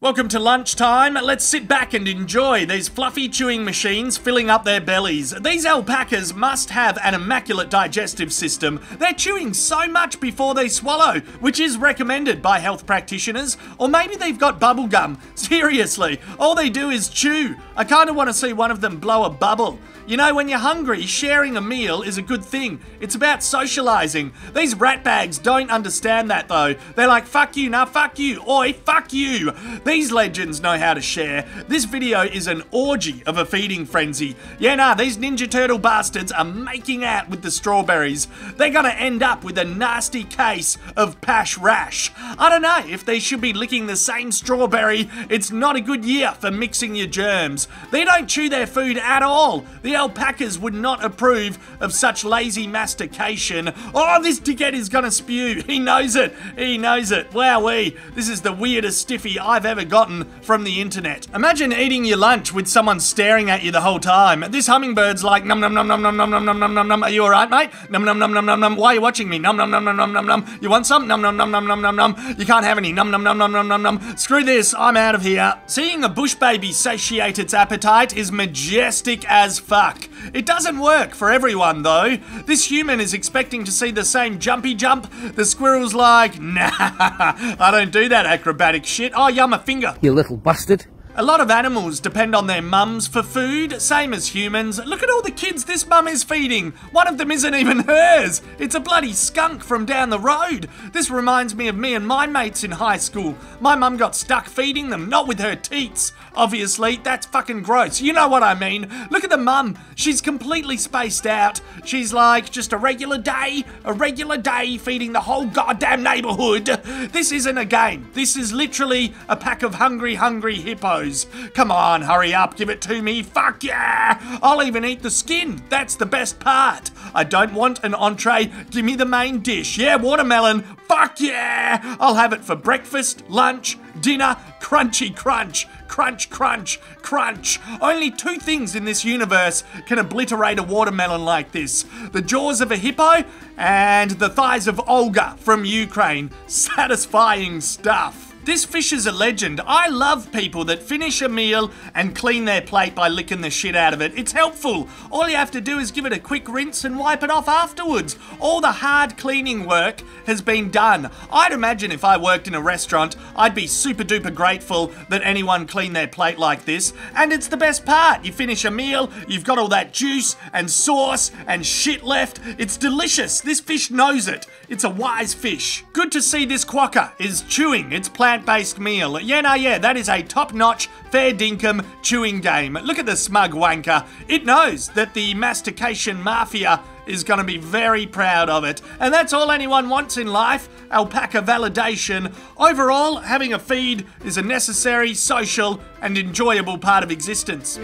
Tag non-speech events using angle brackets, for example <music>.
Welcome to lunchtime. Let's sit back and enjoy these fluffy chewing machines filling up their bellies. These alpacas must have an immaculate digestive system. They're chewing so much before they swallow, which is recommended by health practitioners. Or maybe they've got bubble gum. <laughs> Seriously, all they do is chew. I kind of want to see one of them blow a bubble. You know, when you're hungry, sharing a meal is a good thing. It's about socializing. These ratbags don't understand that though. They're like, fuck you, nah, fuck you, oi, fuck you. These legends know how to share. This video is an orgy of a feeding frenzy. Yeah, nah, these Ninja Turtle bastards are making out with the strawberries. They're gonna end up with a nasty case of pash rash. I don't know if they should be licking the same strawberry. It's not a good year for mixing your germs. They don't chew their food at all. The alpacas would not approve of such lazy mastication. Oh, this dickhead is gonna spew. He knows it. He knows it. Wowee. This is the weirdest stiffy I've ever gotten from the internet. Imagine eating your lunch with someone staring at you the whole time. This hummingbird's like, num num num num num num num num num num. Are you alright, mate? Num num num num num num. Why are you watching me? Num num num num num num num. You want some? Num num num num num num num. You can't have any. Num num num num num num num. Screw this. I'm out of here. Seeing a bush baby satiate its appetite is majestic as fuck. It doesn't work for everyone though. This human is expecting to see the same jumpy jump. The squirrel's like, <laughs> nah, I don't do that acrobatic shit. Oh, yeah, a finger. You little bastard. A lot of animals depend on their mums for food, same as humans. Look at all the kids this mum is feeding. One of them isn't even hers. It's a bloody skunk from down the road. This reminds me of me and my mates in high school. My mum got stuck feeding them, not with her teats. Obviously, that's fucking gross. You know what I mean. Look at the mum. She's completely spaced out. She's like just a regular day, a regular day feeding the whole goddamn neighborhood. This isn't a game. This is literally a pack of hungry, hungry hippos. Come on, hurry up, give it to me. Fuck yeah! I'll even eat the skin. That's the best part. I don't want an entree. Give me the main dish. Yeah, watermelon. Fuck yeah! I'll have it for breakfast, lunch, dinner, crunchy crunch, crunch, crunch, crunch. Only two things in this universe can obliterate a watermelon like this the jaws of a hippo and the thighs of Olga from Ukraine. <laughs> Satisfying stuff. This fish is a legend. I love people that finish a meal and clean their plate by licking the shit out of it. It's helpful. All you have to do is give it a quick rinse and wipe it off afterwards. All the hard cleaning work has been done. I'd imagine if I worked in a restaurant, I'd be super duper grateful that anyone cleaned their plate like this. And it's the best part. You finish a meal, you've got all that juice and sauce and shit left. It's delicious. This fish knows it. It's a wise fish. Good to see this quokka is chewing its plant plant-based meal. Yeah, no, yeah, that is a top-notch, fair dinkum chewing game. Look at the smug wanker. It knows that the mastication mafia is going to be very proud of it. And that's all anyone wants in life, alpaca validation. Overall, having a feed is a necessary, social, and enjoyable part of existence.